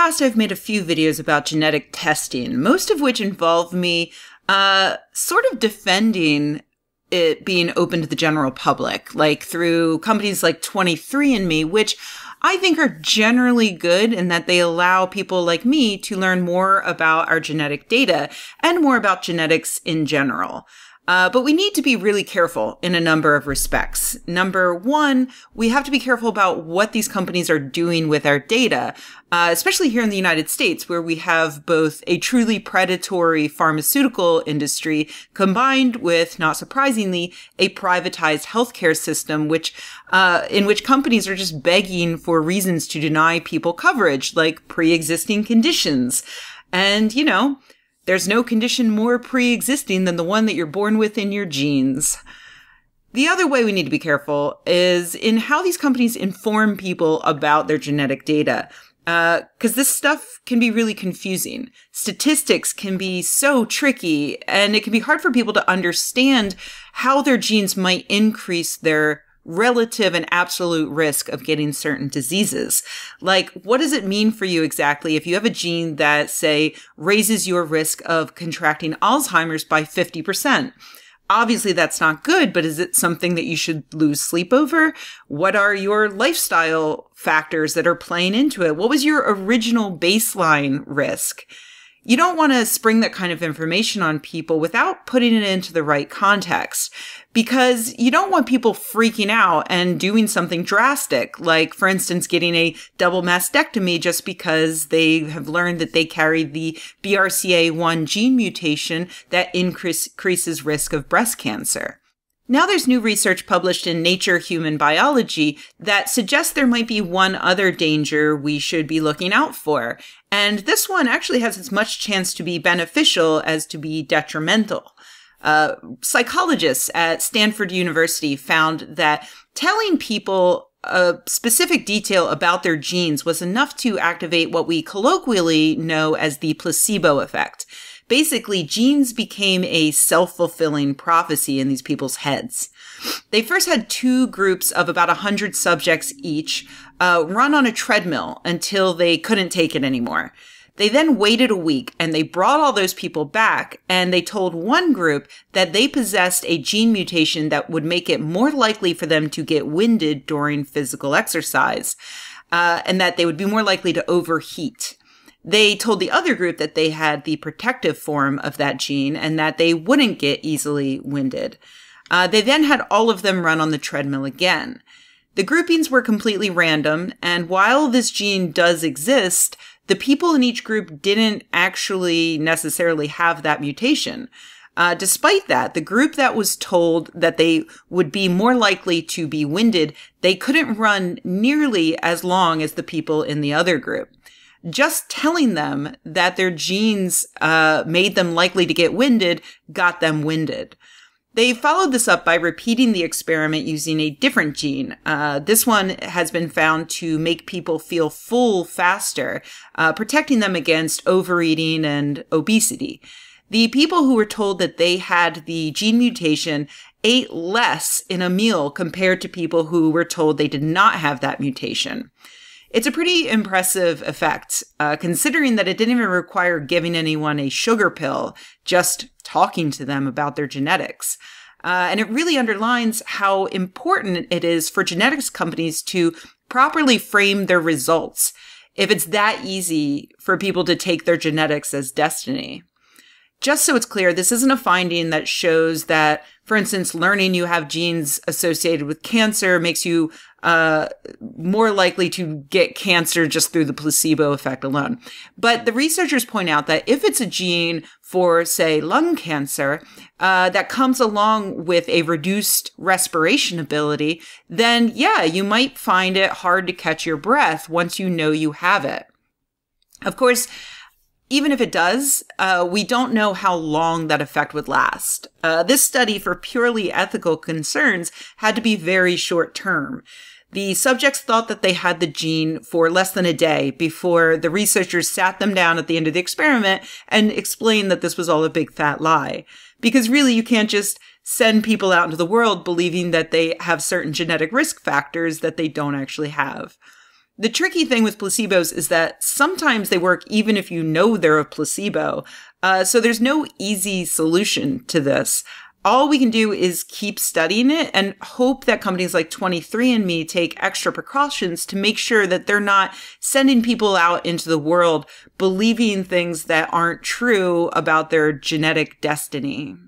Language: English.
past, I've made a few videos about genetic testing, most of which involve me uh, sort of defending it being open to the general public, like through companies like 23andMe, which I think are generally good in that they allow people like me to learn more about our genetic data and more about genetics in general. Uh, but we need to be really careful in a number of respects. Number one, we have to be careful about what these companies are doing with our data, uh, especially here in the United States, where we have both a truly predatory pharmaceutical industry combined with, not surprisingly, a privatized healthcare system, which, uh, in which companies are just begging for reasons to deny people coverage, like pre-existing conditions. And, you know, there's no condition more pre existing than the one that you're born with in your genes. The other way we need to be careful is in how these companies inform people about their genetic data. Because uh, this stuff can be really confusing. Statistics can be so tricky, and it can be hard for people to understand how their genes might increase their relative and absolute risk of getting certain diseases. Like, what does it mean for you exactly if you have a gene that, say, raises your risk of contracting Alzheimer's by 50%? Obviously, that's not good, but is it something that you should lose sleep over? What are your lifestyle factors that are playing into it? What was your original baseline risk? You don't want to spring that kind of information on people without putting it into the right context because you don't want people freaking out and doing something drastic, like, for instance, getting a double mastectomy just because they have learned that they carry the BRCA1 gene mutation that increase, increases risk of breast cancer. Now there's new research published in Nature Human Biology that suggests there might be one other danger we should be looking out for. And this one actually has as much chance to be beneficial as to be detrimental. Uh, psychologists at Stanford University found that telling people a specific detail about their genes was enough to activate what we colloquially know as the placebo effect basically genes became a self-fulfilling prophecy in these people's heads. They first had two groups of about 100 subjects each uh, run on a treadmill until they couldn't take it anymore. They then waited a week and they brought all those people back and they told one group that they possessed a gene mutation that would make it more likely for them to get winded during physical exercise uh, and that they would be more likely to overheat. They told the other group that they had the protective form of that gene and that they wouldn't get easily winded. Uh, they then had all of them run on the treadmill again. The groupings were completely random, and while this gene does exist, the people in each group didn't actually necessarily have that mutation. Uh, despite that, the group that was told that they would be more likely to be winded, they couldn't run nearly as long as the people in the other group just telling them that their genes uh, made them likely to get winded got them winded. They followed this up by repeating the experiment using a different gene. Uh, this one has been found to make people feel full faster, uh, protecting them against overeating and obesity. The people who were told that they had the gene mutation ate less in a meal compared to people who were told they did not have that mutation. It's a pretty impressive effect, uh, considering that it didn't even require giving anyone a sugar pill, just talking to them about their genetics. Uh, and it really underlines how important it is for genetics companies to properly frame their results if it's that easy for people to take their genetics as destiny. Just so it's clear, this isn't a finding that shows that, for instance, learning you have genes associated with cancer makes you uh, more likely to get cancer just through the placebo effect alone. But the researchers point out that if it's a gene for, say, lung cancer uh, that comes along with a reduced respiration ability, then yeah, you might find it hard to catch your breath once you know you have it. Of course, even if it does, uh, we don't know how long that effect would last. Uh, this study, for purely ethical concerns, had to be very short term. The subjects thought that they had the gene for less than a day before the researchers sat them down at the end of the experiment and explained that this was all a big fat lie. Because really, you can't just send people out into the world believing that they have certain genetic risk factors that they don't actually have. The tricky thing with placebos is that sometimes they work even if you know they're a placebo. Uh, so there's no easy solution to this. All we can do is keep studying it and hope that companies like 23andMe take extra precautions to make sure that they're not sending people out into the world believing things that aren't true about their genetic destiny.